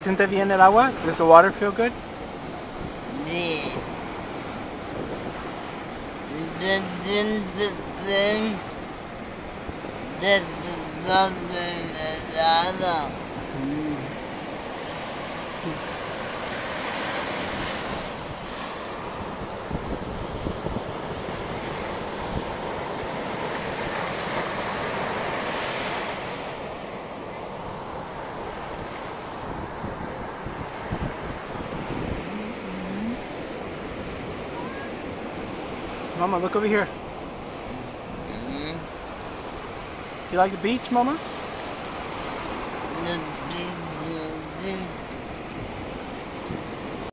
¿Siente bien el agua? Does the water feel good? Sí. Mama, look over here. Mm. Do you like the beach, Mama?